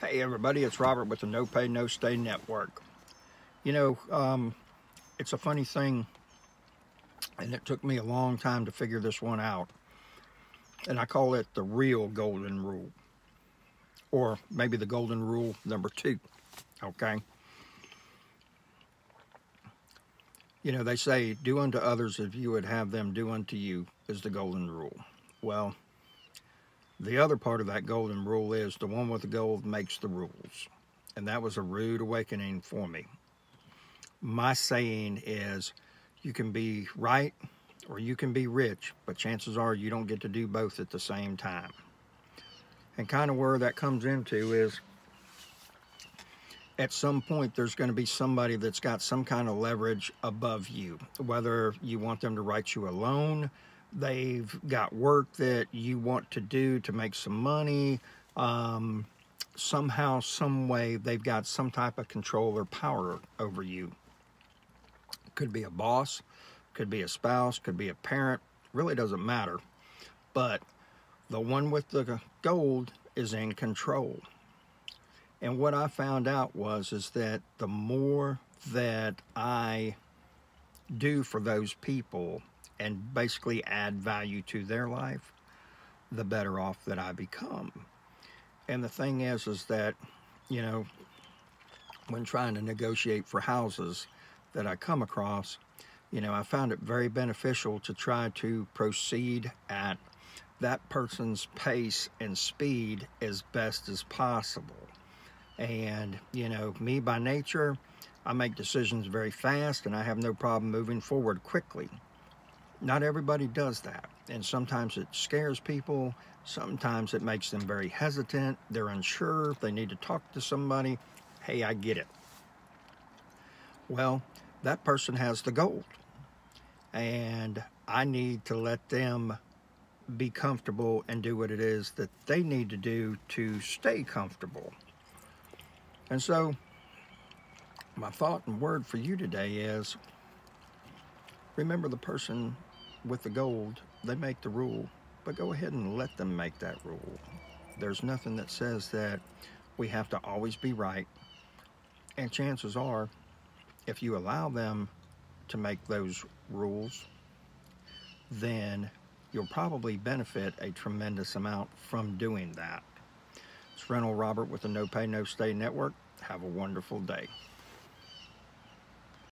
Hey everybody, it's Robert with the No Pay No Stay Network. You know, um, it's a funny thing, and it took me a long time to figure this one out. And I call it the real golden rule. Or maybe the golden rule number two, okay? You know, they say, do unto others as you would have them do unto you is the golden rule. Well, the other part of that golden rule is the one with the gold makes the rules. And that was a rude awakening for me. My saying is you can be right or you can be rich, but chances are you don't get to do both at the same time. And kind of where that comes into is at some point there's going to be somebody that's got some kind of leverage above you, whether you want them to write you a loan, they've got work that you want to do to make some money. Um, somehow, some way, they've got some type of control or power over you. Could be a boss, could be a spouse, could be a parent, really doesn't matter. But the one with the gold is in control. And what I found out was is that the more that I do for those people, and basically add value to their life, the better off that I become. And the thing is, is that, you know, when trying to negotiate for houses that I come across, you know, I found it very beneficial to try to proceed at that person's pace and speed as best as possible. And, you know, me by nature, I make decisions very fast and I have no problem moving forward quickly. Not everybody does that. And sometimes it scares people. Sometimes it makes them very hesitant. They're unsure. If they need to talk to somebody. Hey, I get it. Well, that person has the gold. And I need to let them be comfortable and do what it is that they need to do to stay comfortable. And so, my thought and word for you today is remember the person with the gold, they make the rule, but go ahead and let them make that rule. There's nothing that says that we have to always be right. And chances are, if you allow them to make those rules, then you'll probably benefit a tremendous amount from doing that. It's Rental Robert with the No Pay No Stay Network. Have a wonderful day.